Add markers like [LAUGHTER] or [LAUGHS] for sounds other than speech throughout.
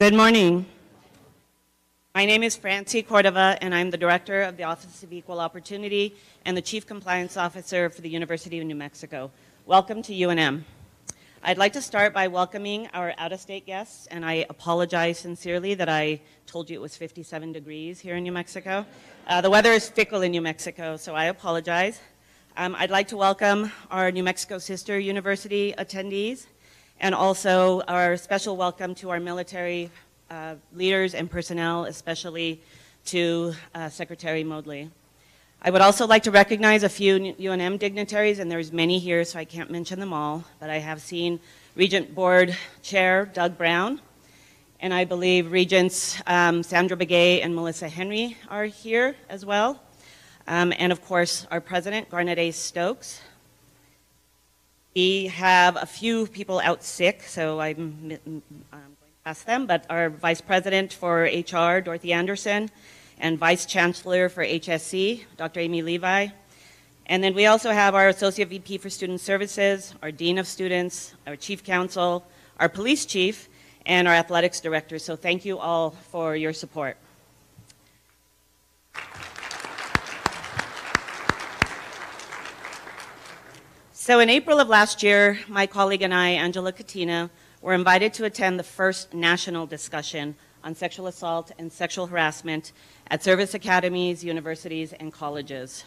Good morning. My name is Francie Cordova, and I'm the Director of the Office of Equal Opportunity and the Chief Compliance Officer for the University of New Mexico. Welcome to UNM. I'd like to start by welcoming our out-of-state guests, and I apologize sincerely that I told you it was 57 degrees here in New Mexico. Uh, the weather is fickle in New Mexico, so I apologize. Um, I'd like to welcome our New Mexico sister university attendees, and also our special welcome to our military uh, leaders and personnel, especially to uh, Secretary Modly. I would also like to recognize a few UNM dignitaries, and there's many here, so I can't mention them all, but I have seen Regent Board Chair Doug Brown, and I believe Regents um, Sandra Begay and Melissa Henry are here as well. Um, and of course, our president, Garnett A. Stokes. We have a few people out sick, so I'm, I'm going to ask them, but our vice president for HR, Dorothy Anderson, and Vice Chancellor for HSC, Dr. Amy Levi. And then we also have our Associate VP for Student Services, our Dean of Students, our Chief Counsel, our Police Chief, and our Athletics Director. So thank you all for your support. So in April of last year, my colleague and I, Angela Catena, were invited to attend the first national discussion on sexual assault and sexual harassment at service academies, universities, and colleges.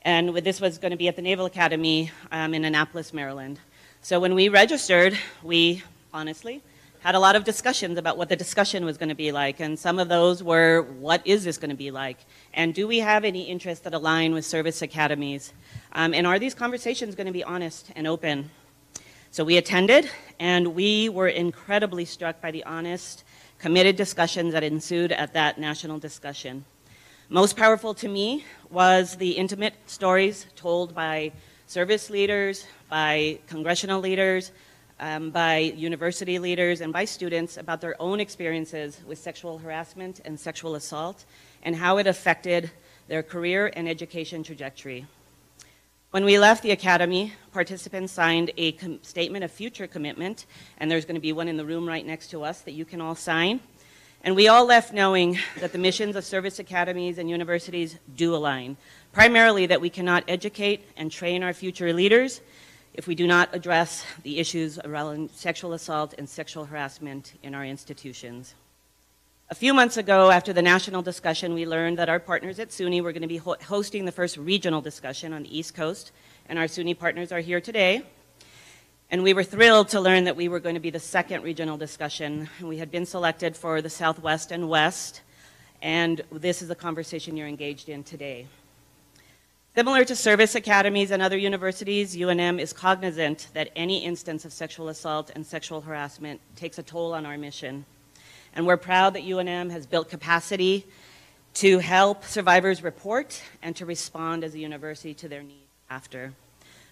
And this was going to be at the Naval Academy um, in Annapolis, Maryland. So when we registered, we honestly had a lot of discussions about what the discussion was going to be like. And some of those were, what is this going to be like? And do we have any interests that align with service academies? Um, and are these conversations going to be honest and open? So we attended, and we were incredibly struck by the honest committed discussions that ensued at that national discussion. Most powerful to me was the intimate stories told by service leaders, by congressional leaders, um, by university leaders, and by students about their own experiences with sexual harassment and sexual assault and how it affected their career and education trajectory. When we left the Academy, participants signed a statement of future commitment, and there's going to be one in the room right next to us that you can all sign. And we all left knowing that the missions of service academies and universities do align, primarily that we cannot educate and train our future leaders if we do not address the issues around sexual assault and sexual harassment in our institutions. A few months ago, after the national discussion, we learned that our partners at SUNY were going to be ho hosting the first regional discussion on the East Coast, and our SUNY partners are here today. And we were thrilled to learn that we were going to be the second regional discussion. We had been selected for the Southwest and West, and this is the conversation you're engaged in today. Similar to service academies and other universities, UNM is cognizant that any instance of sexual assault and sexual harassment takes a toll on our mission. And we're proud that UNM has built capacity to help survivors report and to respond as a university to their needs after.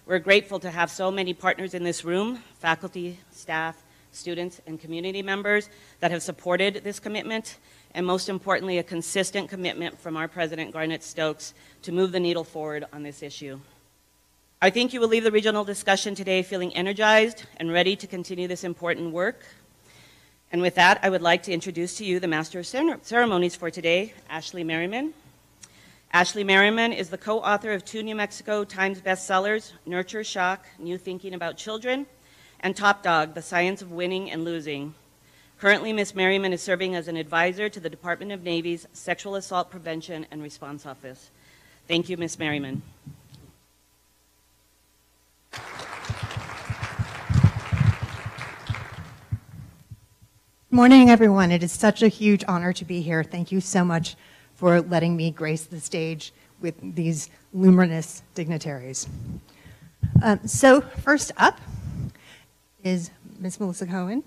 We're grateful to have so many partners in this room, faculty, staff, students, and community members that have supported this commitment, and most importantly, a consistent commitment from our President Garnett Stokes to move the needle forward on this issue. I think you will leave the regional discussion today feeling energized and ready to continue this important work. And with that, I would like to introduce to you the Master of Ceremonies for today, Ashley Merryman. Ashley Merryman is the co-author of two New Mexico Times bestsellers, Nurture Shock, New Thinking About Children, and Top Dog, The Science of Winning and Losing. Currently, Ms. Merryman is serving as an advisor to the Department of Navy's Sexual Assault Prevention and Response Office. Thank you, Ms. Merryman. Good morning, everyone. It is such a huge honor to be here. Thank you so much for letting me grace the stage with these luminous dignitaries. Um, so first up is Ms. Melissa Cohen.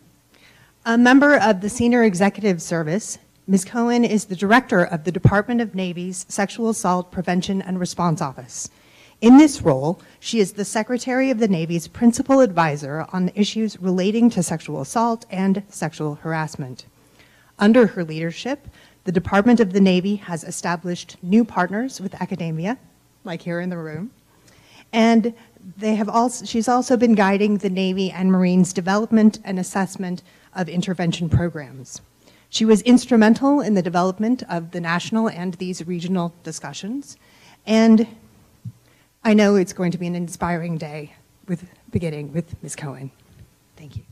A member of the Senior Executive Service, Ms. Cohen is the director of the Department of Navy's Sexual Assault Prevention and Response Office. In this role, she is the Secretary of the Navy's principal advisor on issues relating to sexual assault and sexual harassment. Under her leadership, the Department of the Navy has established new partners with academia, like here in the room, and they have also, she's also been guiding the Navy and Marines development and assessment of intervention programs. She was instrumental in the development of the national and these regional discussions, and I know it's going to be an inspiring day with beginning with Ms. Cohen. Thank you.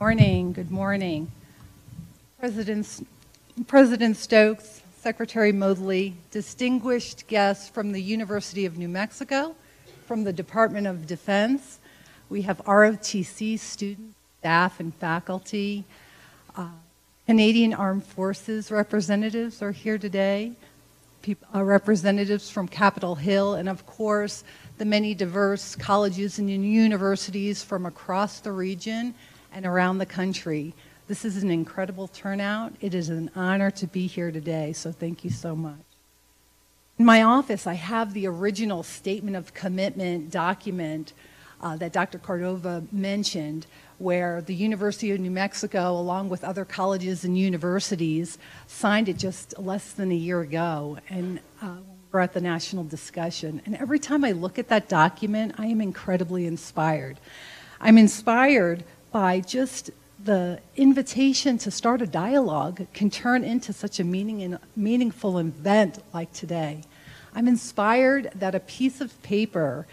Morning, good morning. President, President Stokes, Secretary Modly, distinguished guests from the University of New Mexico, from the Department of Defense. We have ROTC students, staff, and faculty. Uh, Canadian Armed Forces representatives are here today, uh, representatives from Capitol Hill, and of course, the many diverse colleges and universities from across the region and around the country. This is an incredible turnout. It is an honor to be here today, so thank you so much. In my office, I have the original statement of commitment document uh, that Dr. Cordova mentioned, where the University of New Mexico, along with other colleges and universities, signed it just less than a year ago. And uh, we're at the national discussion. And every time I look at that document, I am incredibly inspired. I'm inspired by just the invitation to start a dialogue can turn into such a meaning and meaningful event like today. I'm inspired that a piece of paper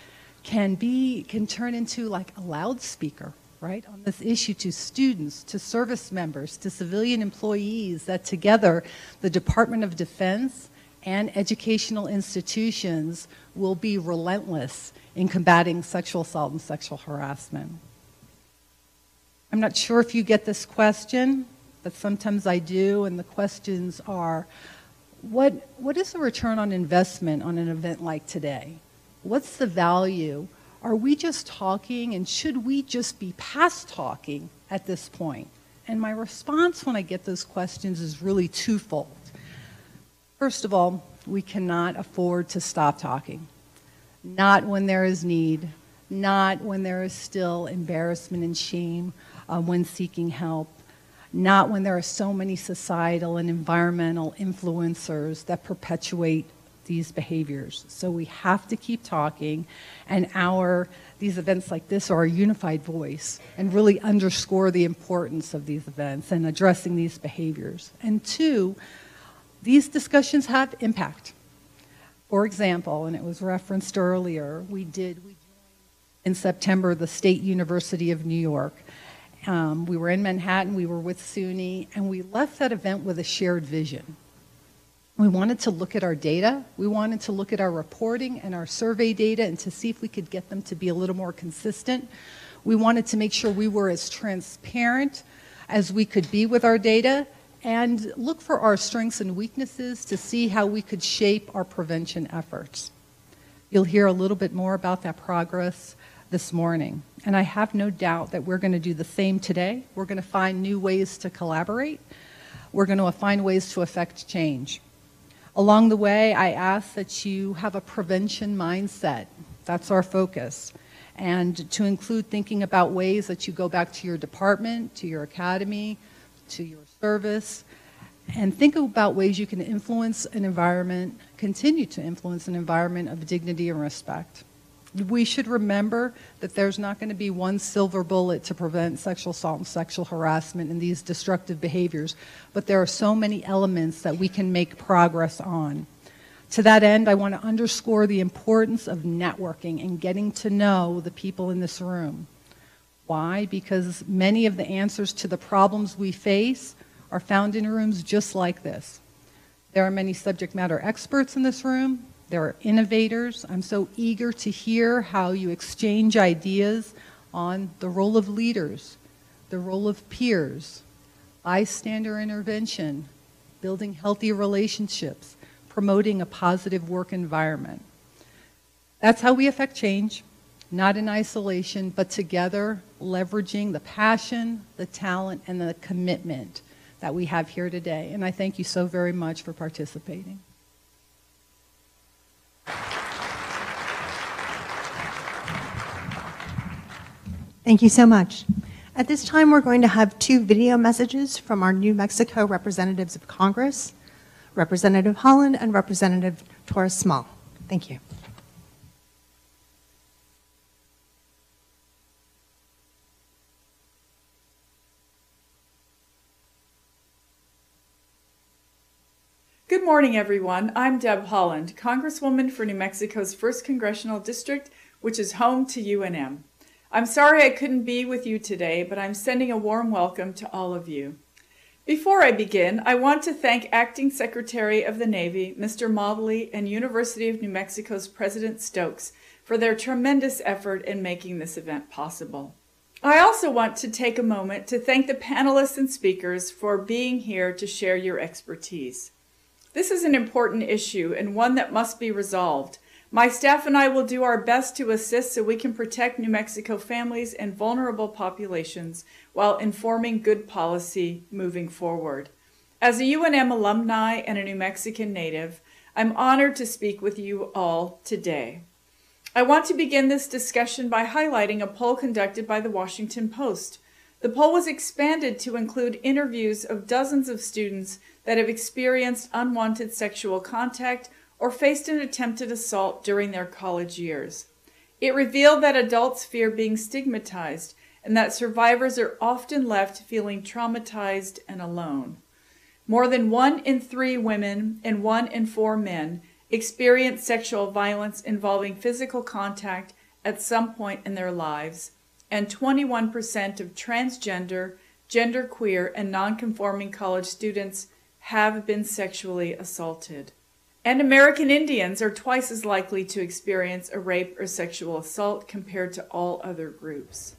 can be can turn into like a loudspeaker right on this issue to students to service members to civilian employees that together the department of defense and educational institutions will be relentless in combating sexual assault and sexual harassment I'm not sure if you get this question, but sometimes I do, and the questions are what, what is the return on investment on an event like today? What's the value? Are we just talking, and should we just be past talking at this point? And my response when I get those questions is really twofold. First of all, we cannot afford to stop talking. Not when there is need, not when there is still embarrassment and shame uh, when seeking help, not when there are so many societal and environmental influencers that perpetuate these behaviors. So we have to keep talking, and our these events like this are a unified voice and really underscore the importance of these events and addressing these behaviors. And two, these discussions have impact. For example, and it was referenced earlier, we did we joined in September the State University of New York um, we were in Manhattan, we were with SUNY, and we left that event with a shared vision. We wanted to look at our data, we wanted to look at our reporting and our survey data and to see if we could get them to be a little more consistent. We wanted to make sure we were as transparent as we could be with our data and look for our strengths and weaknesses to see how we could shape our prevention efforts. You'll hear a little bit more about that progress this morning. And I have no doubt that we're going to do the same today. We're going to find new ways to collaborate. We're going to find ways to affect change. Along the way, I ask that you have a prevention mindset. That's our focus. And to include thinking about ways that you go back to your department, to your academy, to your service, and think about ways you can influence an environment, continue to influence an environment of dignity and respect we should remember that there's not going to be one silver bullet to prevent sexual assault and sexual harassment and these destructive behaviors, but there are so many elements that we can make progress on. To that end, I want to underscore the importance of networking and getting to know the people in this room. Why? Because many of the answers to the problems we face are found in rooms just like this. There are many subject matter experts in this room. There are innovators. I'm so eager to hear how you exchange ideas on the role of leaders, the role of peers, bystander intervention, building healthy relationships, promoting a positive work environment. That's how we affect change, not in isolation, but together, leveraging the passion, the talent, and the commitment that we have here today. And I thank you so very much for participating. Thank you so much. At this time, we're going to have two video messages from our New Mexico representatives of Congress. Representative Haaland and Representative Torres Small. Thank you. Good morning, everyone. I'm Deb Haaland, Congresswoman for New Mexico's 1st Congressional District, which is home to UNM. I'm sorry I couldn't be with you today, but I'm sending a warm welcome to all of you. Before I begin, I want to thank Acting Secretary of the Navy, Mr. Modly, and University of New Mexico's President Stokes for their tremendous effort in making this event possible. I also want to take a moment to thank the panelists and speakers for being here to share your expertise. This is an important issue and one that must be resolved. My staff and I will do our best to assist so we can protect New Mexico families and vulnerable populations while informing good policy moving forward. As a UNM alumni and a New Mexican native, I'm honored to speak with you all today. I want to begin this discussion by highlighting a poll conducted by the Washington Post. The poll was expanded to include interviews of dozens of students that have experienced unwanted sexual contact or faced an attempted assault during their college years. It revealed that adults fear being stigmatized and that survivors are often left feeling traumatized and alone. More than one in three women and one in four men experience sexual violence involving physical contact at some point in their lives, and 21% of transgender, genderqueer, and nonconforming college students have been sexually assaulted. And American Indians are twice as likely to experience a rape or sexual assault compared to all other groups.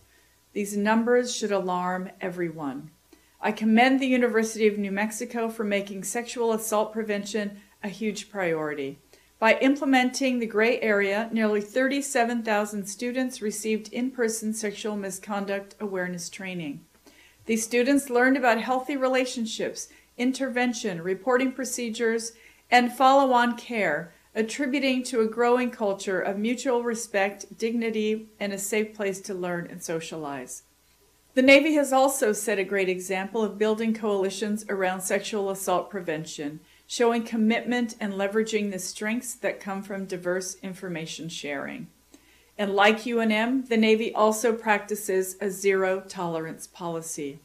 These numbers should alarm everyone. I commend the University of New Mexico for making sexual assault prevention a huge priority. By implementing the gray area, nearly 37,000 students received in person sexual misconduct awareness training. These students learned about healthy relationships intervention, reporting procedures, and follow on care, attributing to a growing culture of mutual respect, dignity, and a safe place to learn and socialize. The Navy has also set a great example of building coalitions around sexual assault prevention, showing commitment and leveraging the strengths that come from diverse information sharing. And like UNM, the Navy also practices a zero tolerance policy.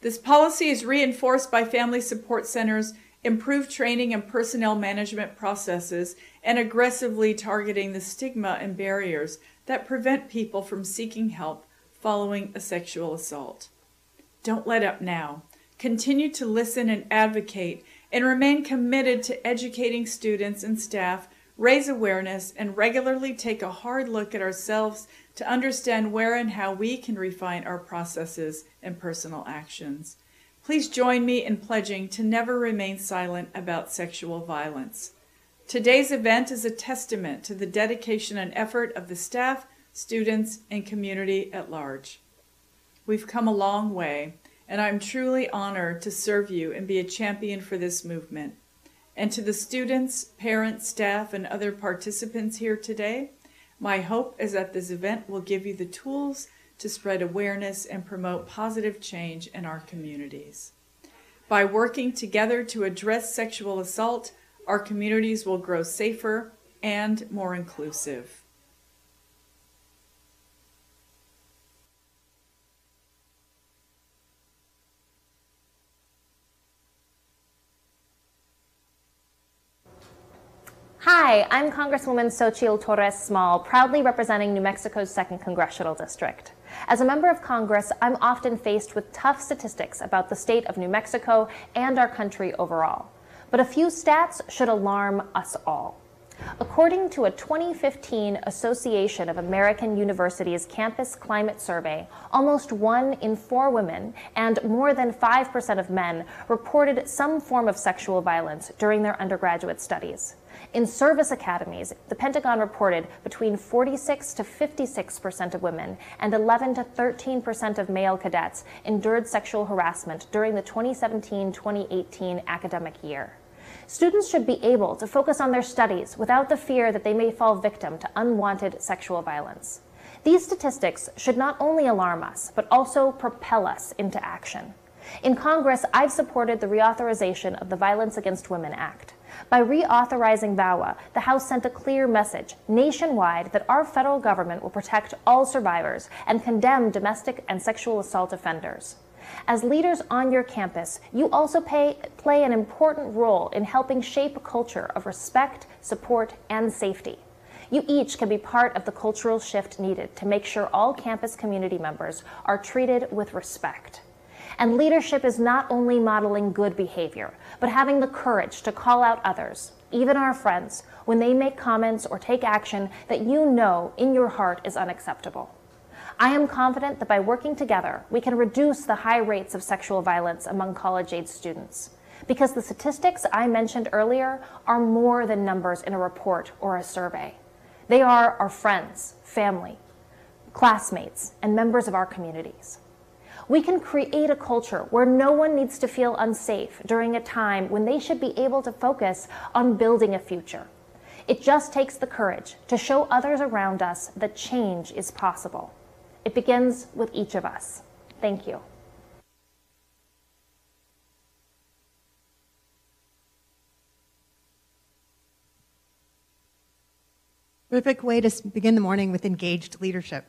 This policy is reinforced by family support centers, improved training and personnel management processes, and aggressively targeting the stigma and barriers that prevent people from seeking help following a sexual assault. Don't let up now. Continue to listen and advocate and remain committed to educating students and staff, raise awareness, and regularly take a hard look at ourselves to understand where and how we can refine our processes and personal actions. Please join me in pledging to never remain silent about sexual violence. Today's event is a testament to the dedication and effort of the staff, students, and community at large. We've come a long way, and I'm truly honored to serve you and be a champion for this movement. And to the students, parents, staff, and other participants here today, my hope is that this event will give you the tools to spread awareness and promote positive change in our communities. By working together to address sexual assault, our communities will grow safer and more inclusive. Hi, I'm Congresswoman Xochitl Torres Small, proudly representing New Mexico's 2nd Congressional District. As a member of Congress, I'm often faced with tough statistics about the state of New Mexico and our country overall. But a few stats should alarm us all. According to a 2015 Association of American Universities Campus Climate Survey, almost one in four women and more than 5% of men reported some form of sexual violence during their undergraduate studies. In service academies, the Pentagon reported between 46 to 56 percent of women and 11 to 13 percent of male cadets endured sexual harassment during the 2017 2018 academic year. Students should be able to focus on their studies without the fear that they may fall victim to unwanted sexual violence. These statistics should not only alarm us, but also propel us into action. In Congress, I've supported the reauthorization of the Violence Against Women Act. By reauthorizing VAWA, the House sent a clear message nationwide that our federal government will protect all survivors and condemn domestic and sexual assault offenders. As leaders on your campus, you also pay, play an important role in helping shape a culture of respect, support, and safety. You each can be part of the cultural shift needed to make sure all campus community members are treated with respect. And leadership is not only modeling good behavior, but having the courage to call out others, even our friends, when they make comments or take action that you know in your heart is unacceptable. I am confident that by working together, we can reduce the high rates of sexual violence among college age students. Because the statistics I mentioned earlier are more than numbers in a report or a survey. They are our friends, family, classmates, and members of our communities. We can create a culture where no one needs to feel unsafe during a time when they should be able to focus on building a future. It just takes the courage to show others around us that change is possible. It begins with each of us. Thank you. Terrific way to begin the morning with engaged leadership.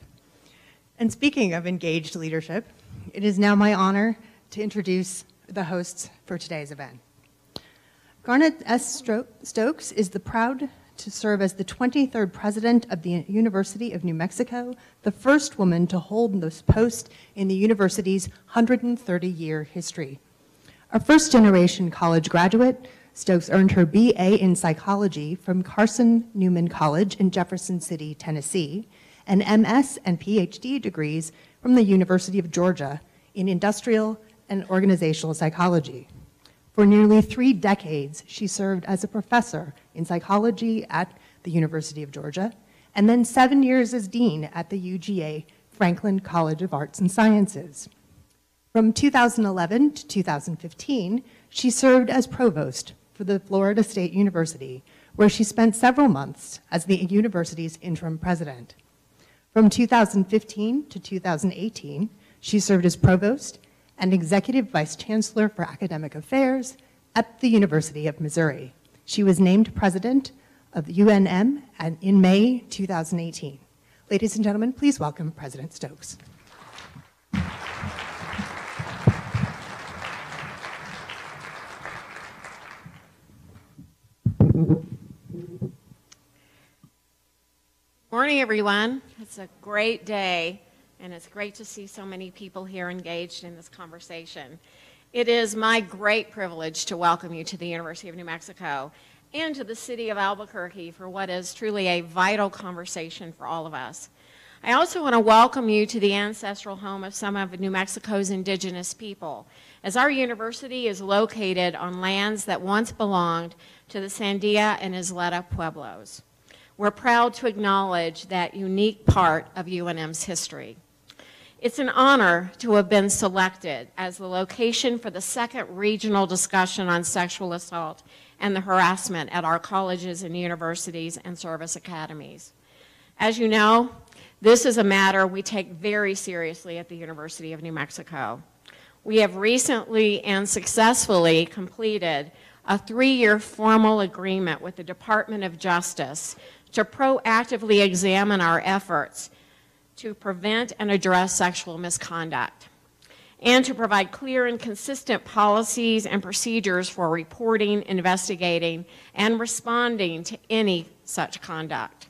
And speaking of engaged leadership, it is now my honor to introduce the hosts for today's event. Garnett S. Stokes is the proud to serve as the 23rd president of the University of New Mexico, the first woman to hold this post in the university's 130-year history. A first generation college graduate, Stokes earned her BA in psychology from Carson Newman College in Jefferson City, Tennessee, and MS and PhD degrees from the University of Georgia in industrial and organizational psychology. For nearly three decades, she served as a professor in psychology at the University of Georgia, and then seven years as dean at the UGA Franklin College of Arts and Sciences. From 2011 to 2015, she served as provost for the Florida State University, where she spent several months as the university's interim president. From 2015 to 2018, she served as provost and executive vice chancellor for academic affairs at the University of Missouri. She was named president of UNM in May 2018. Ladies and gentlemen, please welcome President Stokes. Morning, everyone. It's a great day, and it's great to see so many people here engaged in this conversation. It is my great privilege to welcome you to the University of New Mexico and to the city of Albuquerque for what is truly a vital conversation for all of us. I also want to welcome you to the ancestral home of some of New Mexico's indigenous people, as our university is located on lands that once belonged to the Sandia and Isleta Pueblos. We're proud to acknowledge that unique part of UNM's history. It's an honor to have been selected as the location for the second regional discussion on sexual assault and the harassment at our colleges and universities and service academies. As you know, this is a matter we take very seriously at the University of New Mexico. We have recently and successfully completed a three-year formal agreement with the Department of Justice to proactively examine our efforts to prevent and address sexual misconduct and to provide clear and consistent policies and procedures for reporting, investigating, and responding to any such conduct.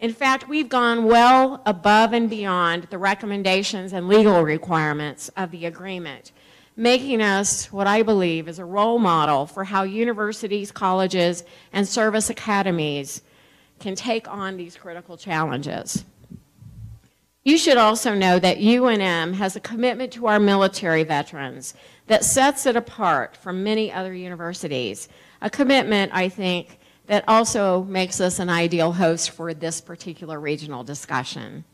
In fact, we've gone well above and beyond the recommendations and legal requirements of the agreement, making us what I believe is a role model for how universities, colleges, and service academies can take on these critical challenges. You should also know that UNM has a commitment to our military veterans that sets it apart from many other universities. A commitment, I think, that also makes us an ideal host for this particular regional discussion.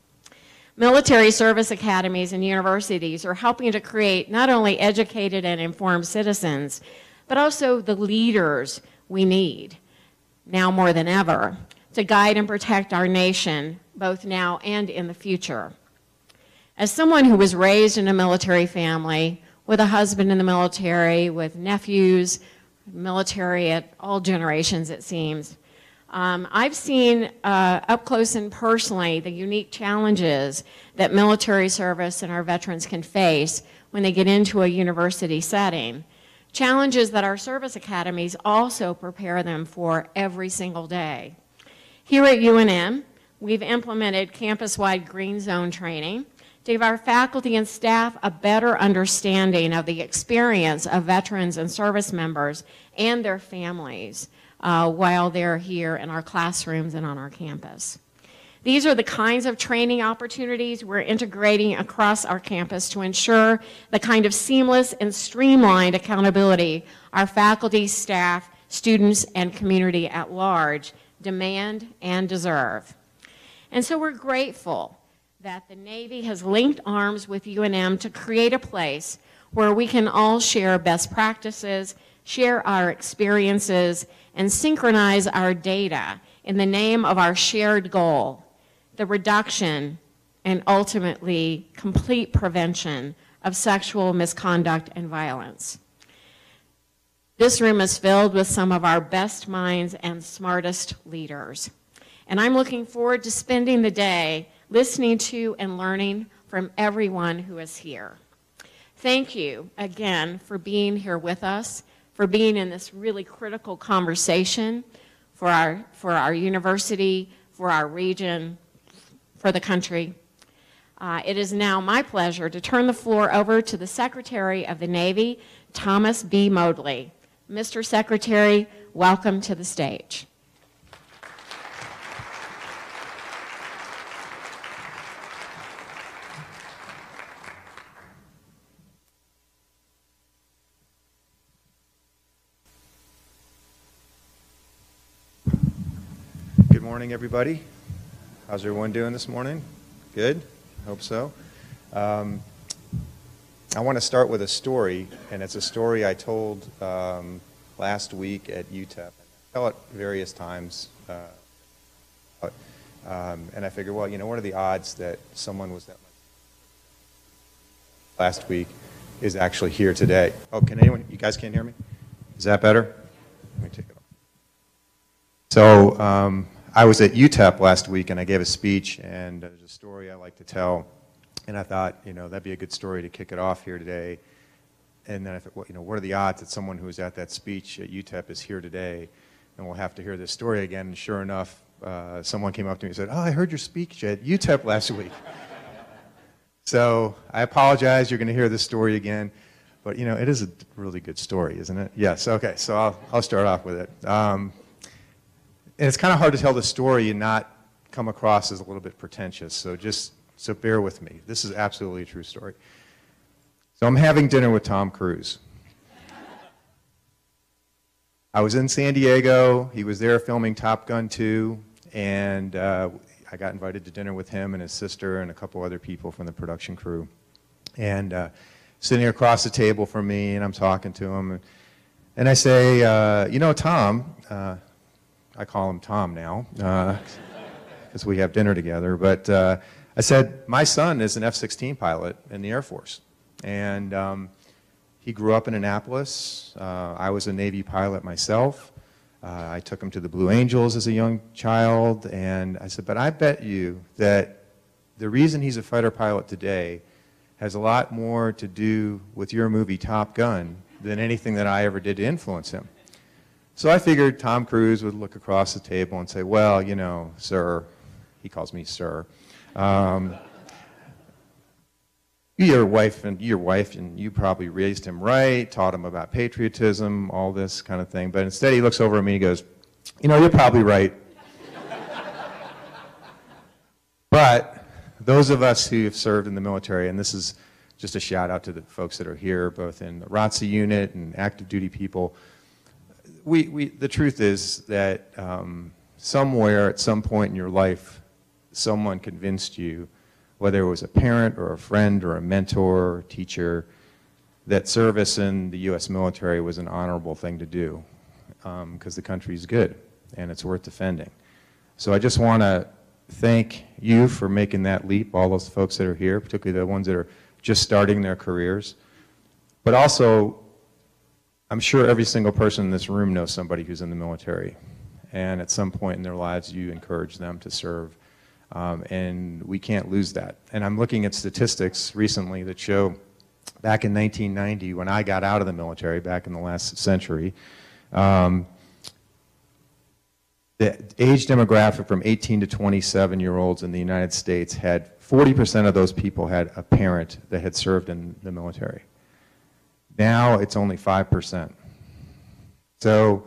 Military service academies and universities are helping to create not only educated and informed citizens, but also the leaders we need, now more than ever, to guide and protect our nation, both now and in the future. As someone who was raised in a military family with a husband in the military, with nephews, military at all generations, it seems. Um, I've seen uh, up close and personally the unique challenges that military service and our veterans can face when they get into a university setting. Challenges that our service academies also prepare them for every single day. Here at UNM, we've implemented campus-wide green zone training to give our faculty and staff a better understanding of the experience of veterans and service members and their families uh, while they're here in our classrooms and on our campus. These are the kinds of training opportunities we're integrating across our campus to ensure the kind of seamless and streamlined accountability our faculty, staff, students, and community at large demand and deserve. And so we're grateful that the Navy has linked arms with UNM to create a place where we can all share best practices, share our experiences, and synchronize our data in the name of our shared goal, the reduction and ultimately complete prevention of sexual misconduct and violence. This room is filled with some of our best minds and smartest leaders. And I'm looking forward to spending the day listening to and learning from everyone who is here. Thank you again for being here with us, for being in this really critical conversation for our, for our university, for our region, for the country. Uh, it is now my pleasure to turn the floor over to the Secretary of the Navy, Thomas B. Modly. Mr. Secretary, welcome to the stage. Good morning, everybody. How's everyone doing this morning? Good? Hope so. Um, I want to start with a story, and it's a story I told um, last week at UTEP. I tell it various times, uh, um, and I figured, well, you know, what are the odds that someone was that last week is actually here today? Oh, can anyone? You guys can't hear me? Is that better? Let me take it off. So um, I was at UTEP last week, and I gave a speech, and there's a story I like to tell. And I thought, you know, that'd be a good story to kick it off here today. And then I thought, well, you know, what are the odds that someone who was at that speech at UTEP is here today? And we'll have to hear this story again. And sure enough, uh, someone came up to me and said, oh, I heard your speech at UTEP last week. [LAUGHS] so I apologize. You're going to hear this story again. But, you know, it is a really good story, isn't it? Yes. Okay. So I'll, I'll start off with it. Um, and it's kind of hard to tell the story and not come across as a little bit pretentious. So just so bear with me. This is absolutely a true story. So I'm having dinner with Tom Cruise. I was in San Diego. He was there filming Top Gun 2, and uh, I got invited to dinner with him and his sister and a couple other people from the production crew. And uh, sitting across the table from me, and I'm talking to him, and, and I say, uh, "You know, Tom." Uh, I call him Tom now because we have dinner together. But uh, I said, my son is an F-16 pilot in the Air Force. And um, he grew up in Annapolis. Uh, I was a Navy pilot myself. Uh, I took him to the Blue Angels as a young child. And I said, but I bet you that the reason he's a fighter pilot today has a lot more to do with your movie Top Gun than anything that I ever did to influence him. So I figured Tom Cruise would look across the table and say, well, you know, sir, he calls me sir, um, your wife and your wife and you probably raised him right, taught him about patriotism, all this kind of thing. But instead he looks over at me and he goes, you know, you're probably right. [LAUGHS] but those of us who have served in the military, and this is just a shout out to the folks that are here, both in the ROTC unit and active duty people, we, we, the truth is that um, somewhere at some point in your life, someone convinced you, whether it was a parent or a friend or a mentor or a teacher, that service in the U.S. military was an honorable thing to do because um, the country is good and it's worth defending. So I just want to thank you for making that leap, all those folks that are here, particularly the ones that are just starting their careers. But also, I'm sure every single person in this room knows somebody who's in the military. And at some point in their lives, you encourage them to serve. Um, and we can't lose that. And I'm looking at statistics recently that show back in 1990, when I got out of the military, back in the last century, um, the age demographic from 18 to 27 year olds in the United States had 40% of those people had a parent that had served in the military. Now it's only 5%. So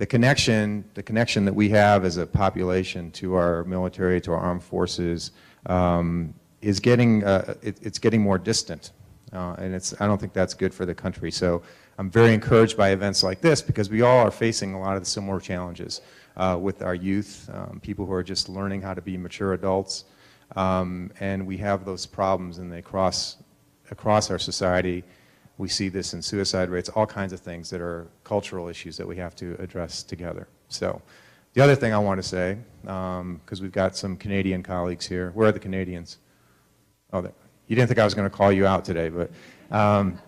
the connection, the connection that we have as a population to our military, to our armed forces, um, is getting, uh, it, it's getting more distant. Uh, and it's, I don't think that's good for the country. So I'm very encouraged by events like this because we all are facing a lot of the similar challenges uh, with our youth, um, people who are just learning how to be mature adults. Um, and we have those problems and they cross across our society. We see this in suicide rates, all kinds of things that are cultural issues that we have to address together. So the other thing I want to say, because um, we've got some Canadian colleagues here. Where are the Canadians? Oh, there you didn't think I was going to call you out today, but um,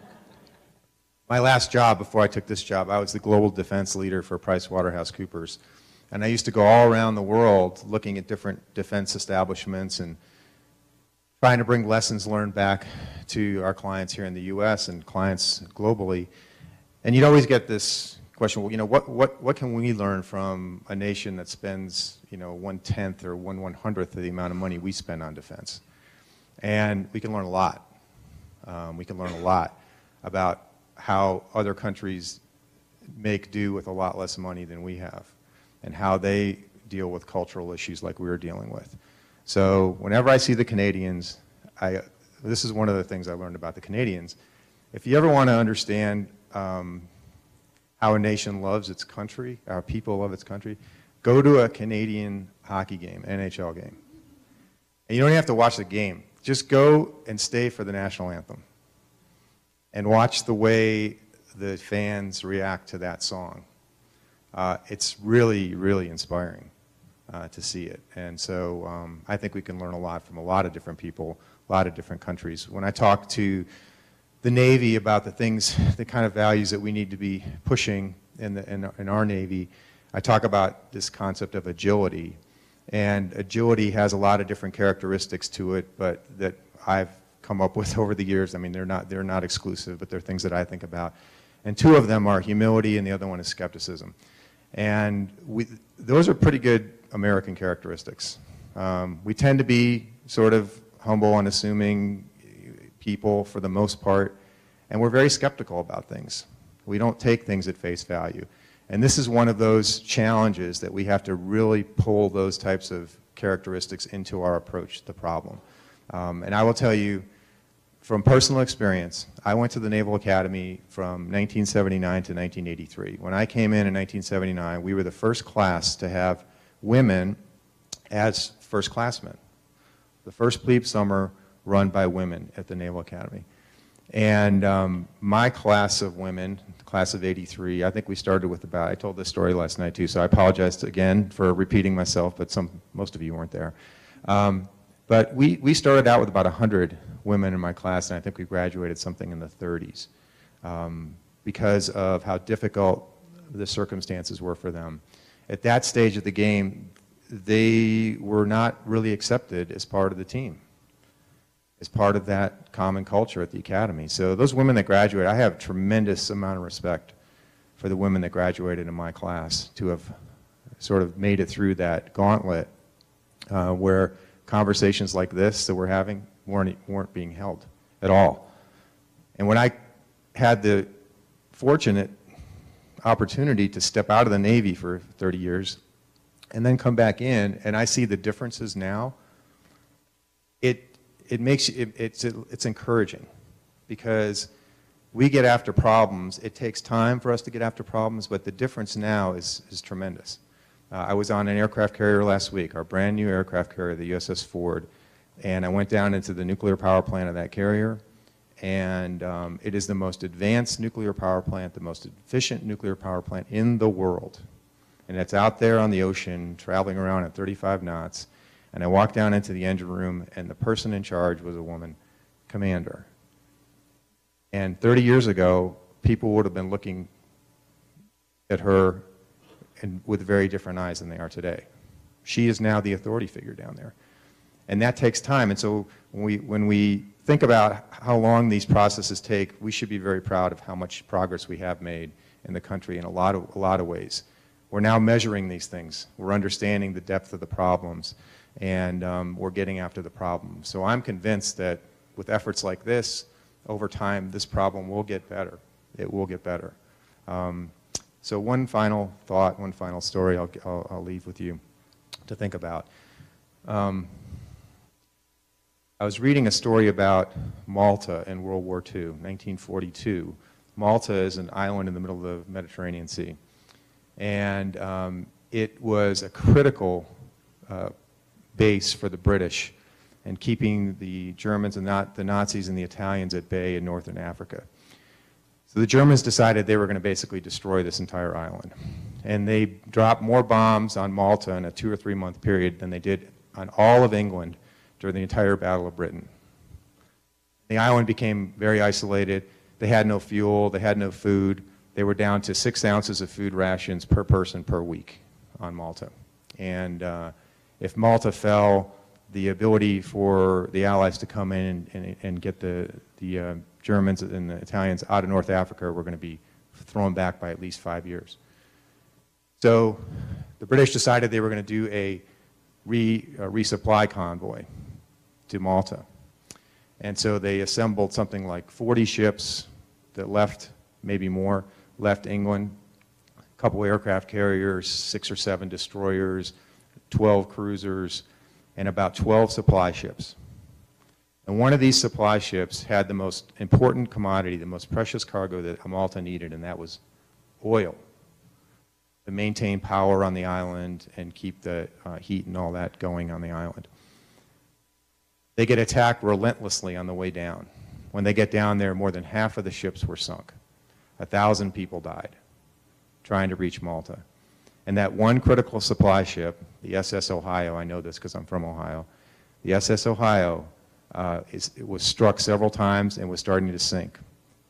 my last job before I took this job, I was the global defense leader for PricewaterhouseCoopers. And I used to go all around the world looking at different defense establishments and trying to bring lessons learned back to our clients here in the U.S. and clients globally. And you'd always get this question, well, you know, what, what, what can we learn from a nation that spends, you know, one-tenth or one one-hundredth of the amount of money we spend on defense? And we can learn a lot. Um, we can learn a lot about how other countries make do with a lot less money than we have and how they deal with cultural issues like we are dealing with. So whenever I see the Canadians, I, this is one of the things I learned about the Canadians. If you ever want to understand um, how a nation loves its country, our people love its country, go to a Canadian hockey game, NHL game. And you don't even have to watch the game. Just go and stay for the national anthem and watch the way the fans react to that song uh, it's really, really inspiring uh, to see it. And so um, I think we can learn a lot from a lot of different people, a lot of different countries. When I talk to the Navy about the things, the kind of values that we need to be pushing in, the, in, in our Navy, I talk about this concept of agility. And agility has a lot of different characteristics to it, but that I've come up with [LAUGHS] over the years. I mean, they're not, they're not exclusive, but they're things that I think about. And two of them are humility, and the other one is skepticism. And we, those are pretty good American characteristics. Um, we tend to be sort of humble, and assuming people for the most part, and we're very skeptical about things. We don't take things at face value. And this is one of those challenges that we have to really pull those types of characteristics into our approach to the problem. Um, and I will tell you, from personal experience, I went to the Naval Academy from 1979 to 1983. When I came in in 1979, we were the first class to have women as first classmen. The first plebe summer run by women at the Naval Academy. And um, my class of women, class of 83, I think we started with about, I told this story last night too, so I apologize again for repeating myself, but some, most of you weren't there. Um, but we, we started out with about 100 women in my class, and I think we graduated something in the 30s um, because of how difficult the circumstances were for them. At that stage of the game, they were not really accepted as part of the team, as part of that common culture at the academy. So those women that graduate, I have tremendous amount of respect for the women that graduated in my class to have sort of made it through that gauntlet uh, where conversations like this that we're having weren't, weren't being held at all. And when I had the fortunate opportunity to step out of the Navy for 30 years and then come back in, and I see the differences now, it, it makes it, it's, it's encouraging because we get after problems. It takes time for us to get after problems, but the difference now is, is tremendous. Uh, I was on an aircraft carrier last week, our brand new aircraft carrier, the USS Ford, and I went down into the nuclear power plant of that carrier, and um, it is the most advanced nuclear power plant, the most efficient nuclear power plant in the world. And it's out there on the ocean, traveling around at 35 knots. And I walked down into the engine room, and the person in charge was a woman commander. And 30 years ago, people would have been looking at her and with very different eyes than they are today. She is now the authority figure down there. And that takes time. And so when we, when we think about how long these processes take, we should be very proud of how much progress we have made in the country in a lot of, a lot of ways. We're now measuring these things. We're understanding the depth of the problems, and um, we're getting after the problem. So I'm convinced that with efforts like this, over time, this problem will get better. It will get better. Um, so one final thought, one final story I'll, I'll, I'll leave with you to think about. Um, I was reading a story about Malta in World War II, 1942. Malta is an island in the middle of the Mediterranean Sea. And um, it was a critical uh, base for the British and keeping the Germans and not the Nazis and the Italians at bay in northern Africa. So the Germans decided they were going to basically destroy this entire island. And they dropped more bombs on Malta in a two or three month period than they did on all of England during the entire Battle of Britain. The island became very isolated. They had no fuel, they had no food. They were down to six ounces of food rations per person per week on Malta. And uh, if Malta fell, the ability for the Allies to come in and, and, and get the, the uh, Germans and the Italians out of North Africa were going to be thrown back by at least five years. So the British decided they were going to do a, re, a resupply convoy to Malta. And so they assembled something like 40 ships that left, maybe more, left England, a couple aircraft carriers, six or seven destroyers, 12 cruisers, and about 12 supply ships. And one of these supply ships had the most important commodity, the most precious cargo that Malta needed, and that was oil to maintain power on the island and keep the uh, heat and all that going on the island. They get attacked relentlessly on the way down. When they get down there, more than half of the ships were sunk. A thousand people died trying to reach Malta. And that one critical supply ship, the SS Ohio, I know this because I'm from Ohio, the SS Ohio uh, is, was struck several times and was starting to sink.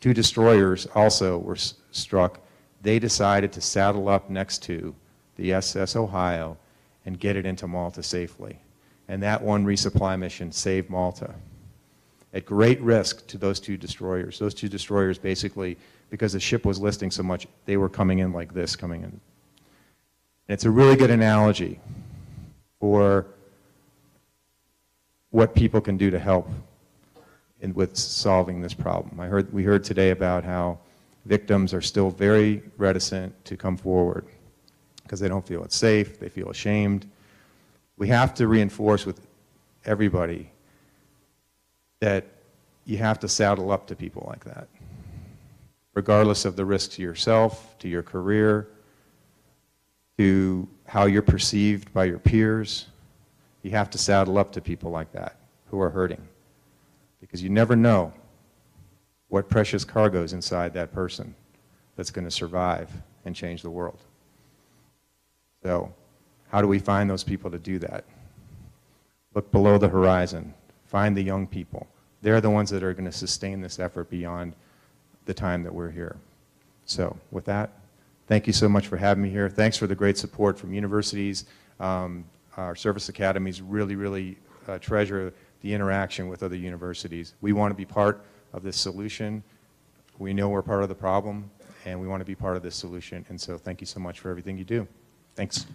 Two destroyers also were struck. They decided to saddle up next to the SS Ohio and get it into Malta safely. And that one resupply mission saved Malta at great risk to those two destroyers. Those two destroyers basically, because the ship was listing so much, they were coming in like this, coming in. And it's a really good analogy for what people can do to help in, with solving this problem. I heard, we heard today about how victims are still very reticent to come forward because they don't feel it's safe, they feel ashamed. We have to reinforce with everybody that you have to saddle up to people like that, regardless of the risk to yourself, to your career, to how you're perceived by your peers. You have to saddle up to people like that who are hurting because you never know what precious cargo is inside that person that's going to survive and change the world. So, how do we find those people to do that? Look below the horizon. Find the young people. They're the ones that are going to sustain this effort beyond the time that we're here. So, with that, thank you so much for having me here. Thanks for the great support from universities. Um, our service academies really, really uh, treasure the interaction with other universities. We want to be part of this solution. We know we're part of the problem, and we want to be part of this solution. And so, thank you so much for everything you do. Thanks.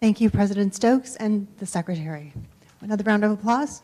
Thank you, President Stokes and the Secretary. Another round of applause.